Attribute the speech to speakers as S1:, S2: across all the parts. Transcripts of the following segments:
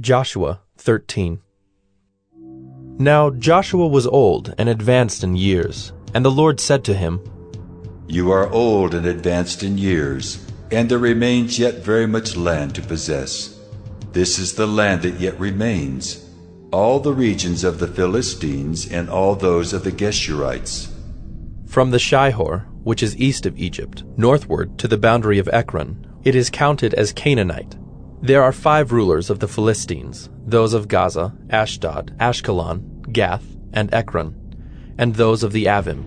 S1: Joshua 13 Now Joshua was old and advanced in years, and the Lord said to him,
S2: You are old and advanced in years, and there remains yet very much land to possess. This is the land that yet remains, all the regions of the Philistines and all those of the Geshurites.
S1: From the Shihor, which is east of Egypt, northward to the boundary of Ekron, it is counted as Canaanite. There are five rulers of the Philistines, those of Gaza, Ashdod, Ashkelon, Gath, and Ekron, and those of the Avvim.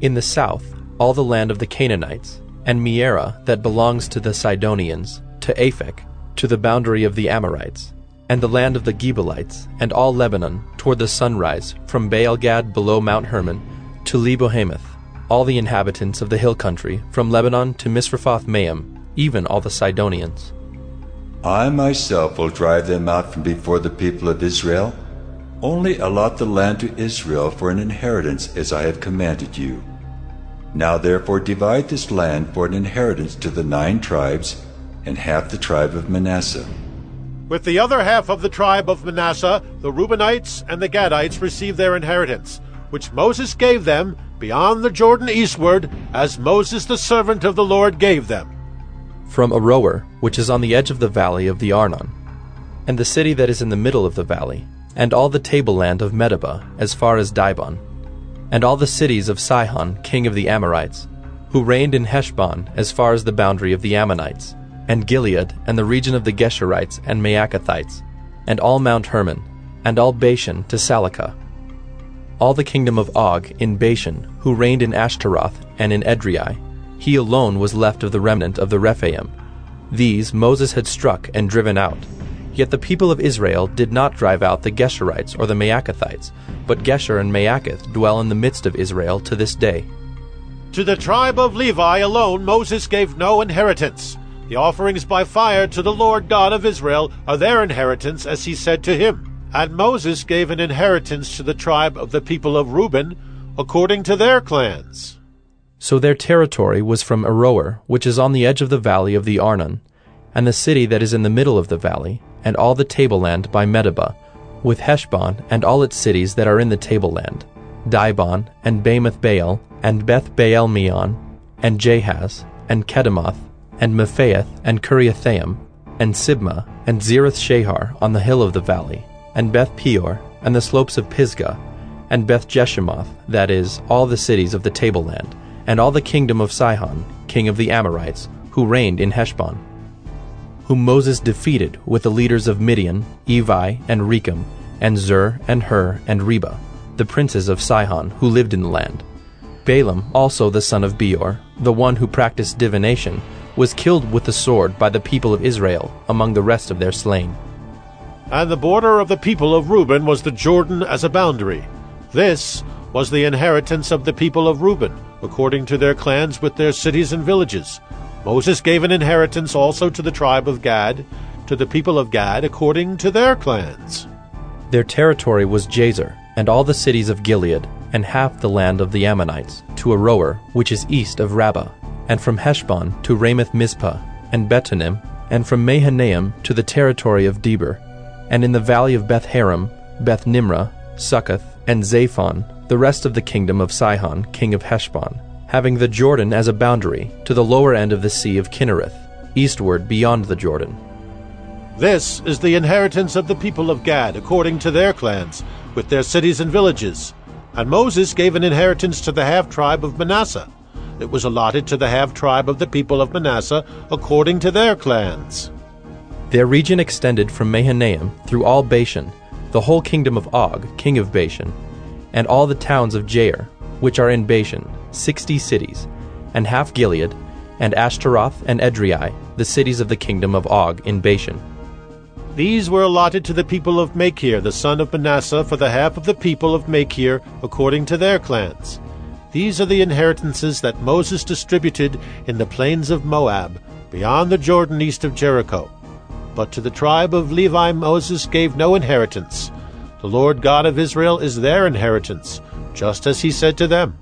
S1: In the south, all the land of the Canaanites, and Mearah that belongs to the Sidonians, to Aphek, to the boundary of the Amorites, and the land of the Gebalites, and all Lebanon, toward the sunrise, from Baalgad below Mount Hermon, to Lebohamath, all the inhabitants of the hill country, from Lebanon to Misrephoth Maim, even all the Sidonians.
S2: I myself will drive them out from before the people of Israel. Only allot the land to Israel for an inheritance as I have commanded you. Now therefore divide this land for an inheritance to the nine tribes and half the tribe of Manasseh.
S3: With the other half of the tribe of Manasseh, the Reubenites and the Gadites receive their inheritance, which Moses gave them beyond the Jordan eastward, as Moses the servant of the Lord gave them
S1: from Aroer, which is on the edge of the valley of the Arnon, and the city that is in the middle of the valley, and all the tableland of Medeba, as far as Dibon, and all the cities of Sihon, king of the Amorites, who reigned in Heshbon as far as the boundary of the Ammonites, and Gilead, and the region of the Geshurites and Maacathites, and all Mount Hermon, and all Bashan to Salecah, all the kingdom of Og in Bashan, who reigned in Ashtaroth and in Edrei, he alone was left of the remnant of the Rephaim. These Moses had struck and driven out. Yet the people of Israel did not drive out the Geshurites or the Maacathites, but Geshur and Maacath dwell in the midst of Israel to this day.
S3: To the tribe of Levi alone Moses gave no inheritance. The offerings by fire to the Lord God of Israel are their inheritance, as he said to him. And Moses gave an inheritance to the tribe of the people of Reuben, according to their clans.
S1: So their territory was from Aroer, which is on the edge of the valley of the Arnon, and the city that is in the middle of the valley, and all the tableland by Medeba, with Heshbon and all its cities that are in the tableland, Dibon, and Bamoth Baal, and Beth Baal Meon, and Jahaz, and Kedemoth, and Mephaath, and Kiriathaim, and Sibmah, and Zereth Shahar on the hill of the valley, and Beth Peor, and the slopes of Pisgah, and Beth Jeshimoth, that is, all the cities of the tableland, and all the kingdom of Sihon, king of the Amorites, who reigned in Heshbon, whom Moses defeated with the leaders of Midian, Evi, and Rekem, and Zur, and Hur, and Reba, the princes of Sihon, who lived in the land. Balaam, also the son of Beor, the one who practiced divination, was killed with the sword by the people of Israel among the rest of their slain.
S3: And the border of the people of Reuben was the Jordan as a boundary. This was the inheritance of the people of Reuben, according to their clans with their cities and villages. Moses gave an inheritance also to the tribe of Gad, to the people of Gad according to their clans.
S1: Their territory was Jazer, and all the cities of Gilead, and half the land of the Ammonites, to Aroer, which is east of Rabbah, and from Heshbon to Ramath Mizpeh, and Betonim, and from Mahanaim to the territory of Debir, and in the valley of Beth Haram, Beth Nimrah, Succoth, and Zaphon, the rest of the kingdom of Sihon, king of Heshbon, having the Jordan as a boundary to the lower end of the sea of Kinnereth, eastward beyond the Jordan.
S3: This is the inheritance of the people of Gad, according to their clans, with their cities and villages. And Moses gave an inheritance to the half tribe of Manasseh. It was allotted to the half tribe of the people of Manasseh, according to their clans.
S1: Their region extended from Mahanaim through all Bashan, the whole kingdom of Og, king of Bashan, and all the towns of Jair, which are in Bashan, sixty cities, and half Gilead, and Ashtaroth and Edrei, the cities of the kingdom of Og in Bashan.
S3: These were allotted to the people of Machir, the son of Manasseh, for the half of the people of Machir, according to their clans. These are the inheritances that Moses distributed in the plains of Moab, beyond the Jordan east of Jericho. But to the tribe of Levi Moses gave no inheritance, the Lord God of Israel is their inheritance, just as he said to them.